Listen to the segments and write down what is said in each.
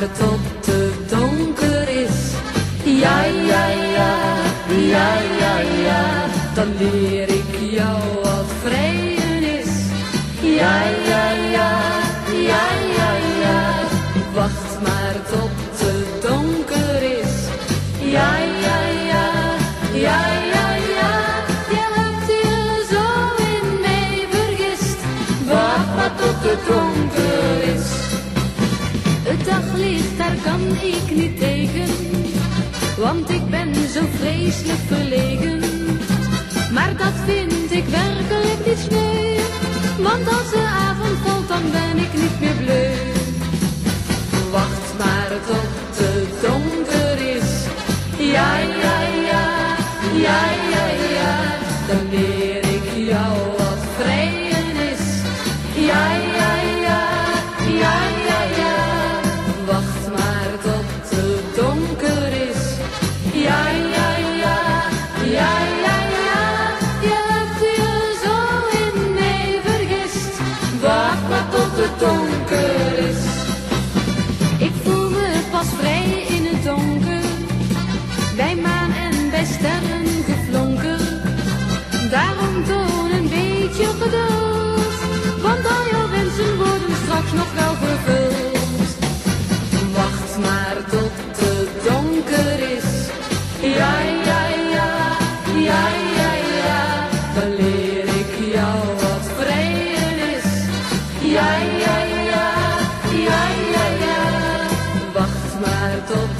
maar tot het donker is. Ja, ja, ja, ja, ja, ja, dan leer ik jou wat vrijen is. Ja, ja, ja, ja, ja, ja, wacht maar tot het donker is. Ja, ja, ja, ja, ja, ja, je hebt je zo in mij vergist. Wacht maar tot het donker daar kan ik niet tegen, want ik ben zo vreselijk verlegen. Maar dat vind ik werkelijk niet sneu, want als de avond valt, dan ben ik niet meer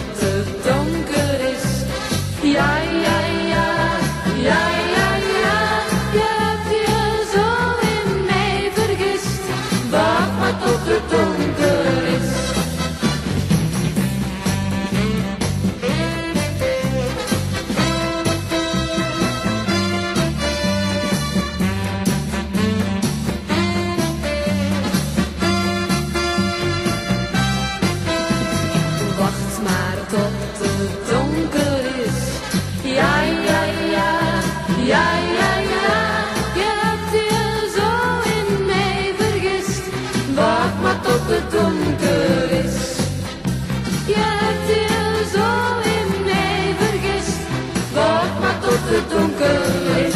maar ja, ja, ja. Je hebt je zo in mij vergist. Wacht maar tot het donker is. Je hebt je zo in mij vergist. Wacht maar tot het donker